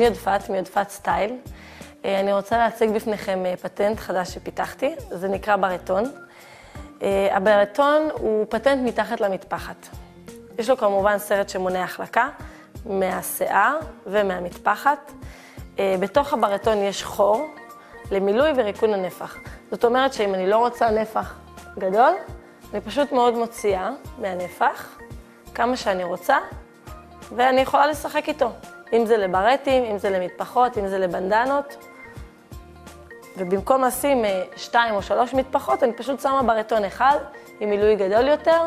שמי עודפת, מעודפת סטייל. אה, אני רוצה להציג בפניכם אה, פטנט חדש שפיתחתי, זה נקרא ברטון. אה, הברטון הוא פטנט מתחת למטפחת. יש לו כמובן סרט שמונע החלקה מהשיער ומהמטפחת. בתוך הברטון יש חור למילוי וריקון הנפח. זאת אומרת שאם אני לא רוצה נפח גדול, אני פשוט מאוד מוציאה מהנפח כמה שאני רוצה, ואני יכולה לשחק איתו. אם זה לברטים, אם זה למטפחות, אם זה לבנדנות. ובמקום לשים אה, שתיים או שלוש מטפחות, אני פשוט שמה ברטון אחד עם מילוי גדול יותר,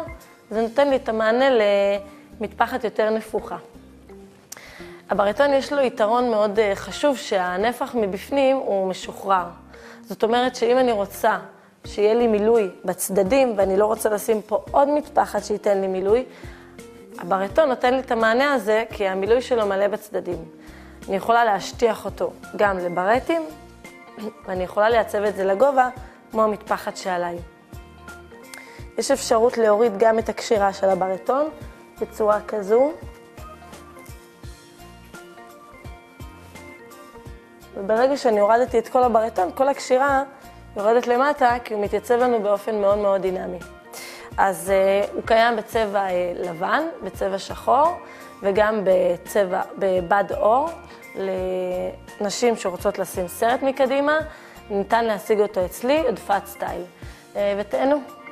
זה נותן לי את המענה למטפחת יותר נפוחה. הברטון יש לו יתרון מאוד אה, חשוב, שהנפח מבפנים הוא משוחרר. זאת אומרת שאם אני רוצה שיהיה לי מילוי בצדדים, ואני לא רוצה לשים פה עוד מטפחת שייתן לי מילוי, הברטון נותן לי את המענה הזה, כי המילוי שלו מלא בצדדים. אני יכולה להשטיח אותו גם לברטים, ואני יכולה לייצב את זה לגובה, כמו המטפחת שעליי. יש אפשרות להוריד גם את הקשירה של הברטון בצורה כזו. וברגע שאני הורדתי את כל הברטון, כל הקשירה יורדת למטה, כי הוא מתייצב לנו באופן מאוד מאוד דינמי. אז uh, הוא קיים בצבע uh, לבן, בצבע שחור, וגם בצבע, בבד אור, לנשים שרוצות לשים סרט מקדימה. ניתן להשיג אותו אצלי, עודפת סטייל. Uh, ותהנו.